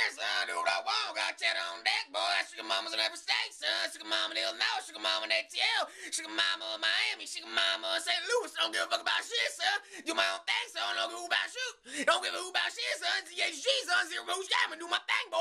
friend, son. Do what I want. Got that on deck, boy. Sugar mama's in every state, son. Sugar mama in Illinois. Sugar mama in ATL. Sugar mama in Miami. Sugar mama in St. Louis. Don't give a fuck about shit, son. Do my own thing, son. Don't give a who about you. Don't give a who about shit, son. Yeah, son. Zero Rouge Diamond. Do my thing, boy.